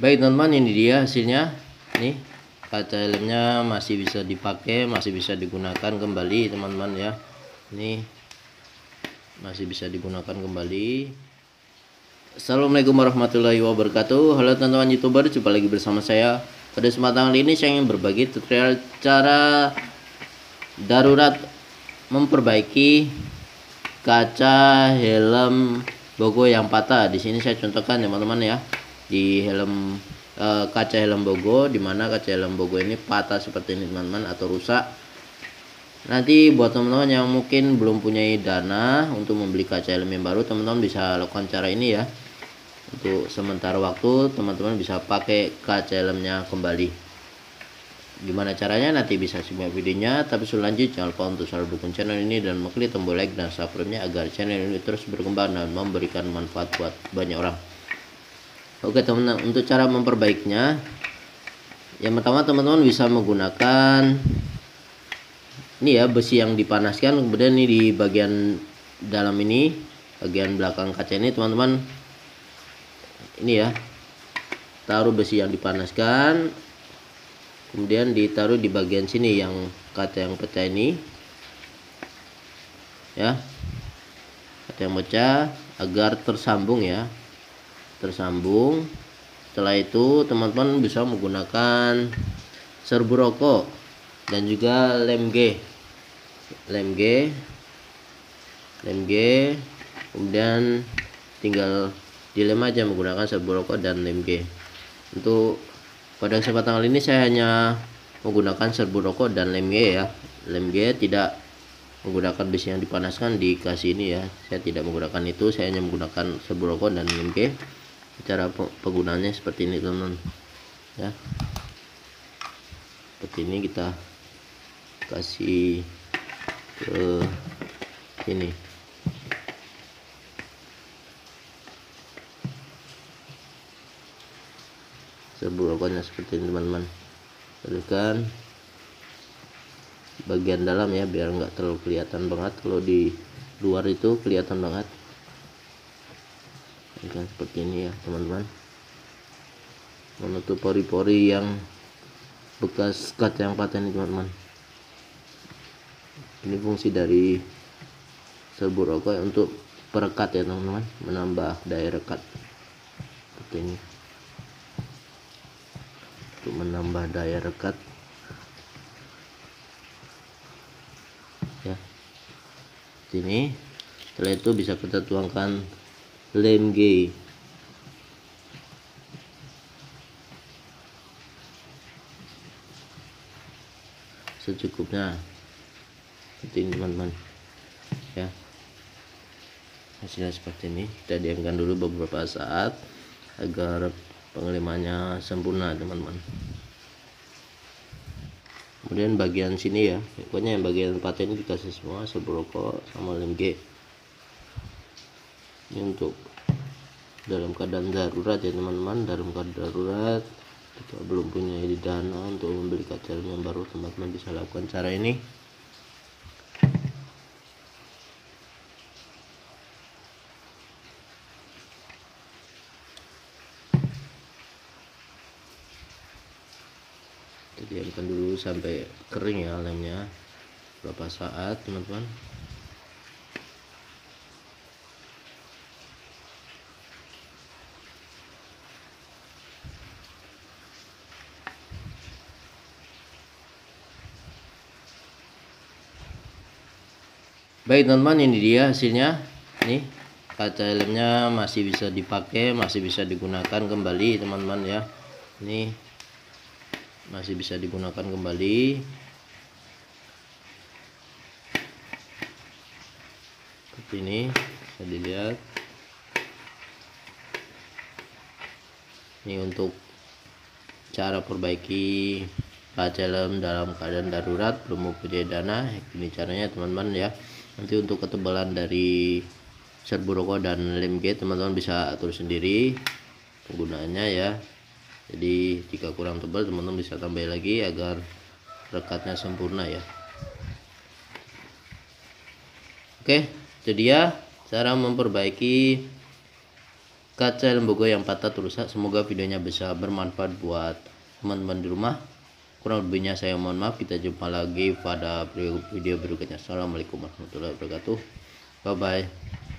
baik teman-teman ini dia hasilnya. Nih kaca helmnya masih bisa dipakai masih bisa digunakan kembali teman-teman ya. Ini masih bisa digunakan kembali. Assalamualaikum warahmatullahi wabarakatuh. Halo teman-teman youtuber jumpa lagi bersama saya. Pada kesempatan kali ini saya ingin berbagi tutorial cara darurat memperbaiki kaca helm bogo yang patah. Di sini saya contohkan teman-teman ya di helm e, kaca helm bogo di mana kaca helm bogo ini patah seperti ini teman-teman atau rusak. Nanti buat teman-teman yang mungkin belum punya dana untuk membeli kaca helm yang baru teman-teman bisa lakukan cara ini ya. Untuk sementara waktu teman-teman bisa pakai kaca helmnya kembali. Gimana caranya? Nanti bisa simak videonya. Tapi sebelum lanjut jangan lupa untuk selalu dukung channel ini dan klik tombol like dan subscribe-nya agar channel ini terus berkembang dan memberikan manfaat buat banyak orang Oke teman-teman untuk cara memperbaikinya yang pertama teman-teman bisa menggunakan ini ya besi yang dipanaskan. Kemudian ini di bagian dalam ini bagian belakang kaca ini teman-teman ini ya taruh besi yang dipanaskan. Kemudian ditaruh di bagian sini yang kaca yang pecah ini ya kaca yang pecah agar tersambung ya tersambung. Setelah itu teman-teman bisa menggunakan serbu rokok dan juga lem G. Lem G. Lem G. Kemudian tinggal dilem aja menggunakan serbu rokok dan lem G. Untuk pada kesempatan kali ini saya hanya menggunakan serbu rokok dan lem G ya. Lem G tidak menggunakan besi yang dipanaskan di kasih ini ya. Saya tidak menggunakan itu saya hanya menggunakan serbu rokok dan lem G cara penggunaannya seperti ini teman-teman. Ya. Seperti ini kita kasih ke sini sebelumnya seperti ini teman-teman. Tekan bagian dalam ya biar nggak terlalu kelihatan banget. Kalau di luar itu kelihatan banget kan seperti ini ya teman-teman. Menutup pori-pori yang bekas kaca yang patah ini teman-teman. Ini fungsi dari serbu rokok untuk perekat ya teman-teman. Menambah daya rekat. Seperti ini. Untuk menambah daya rekat. Ya. Ini. Setelah itu bisa kita tuangkan lem G secukupnya. Seperti ini teman-teman ya. Hasilnya seperti ini. Kita diamkan dulu beberapa saat agar pengelimannya sempurna teman-teman. Kemudian bagian sini ya. Pokoknya yang bagian paten dikasih semua sebrokok sama lem G ini untuk dalam keadaan darurat ya teman-teman. Dalam keadaan darurat kita belum punya dana untuk membeli kaca yang baru. Teman-teman bisa lakukan cara ini. Diamkan dulu sampai kering ya lemnya berapa saat teman-teman baik teman-teman ini dia hasilnya. Nih kaca helmnya masih bisa dipakai masih bisa digunakan kembali teman-teman ya. Ini masih bisa digunakan kembali. Seperti ini bisa dilihat. Ini untuk cara perbaiki kaca helm dalam keadaan darurat belum mempunyai dana. Ini caranya teman-teman ya nanti untuk ketebalan dari serbu rokok dan lem gate teman-teman bisa atur sendiri penggunaannya ya. Jadi jika kurang tebal teman-teman bisa tambah lagi agar rekatnya sempurna ya. Oke jadi ya cara memperbaiki kaca lembaga yang patah rusak semoga videonya bisa bermanfaat buat teman-teman di rumah kurang lebihnya saya mohon maaf. Kita jumpa lagi pada video berikutnya. Assalamualaikum warahmatullahi wabarakatuh. Bye bye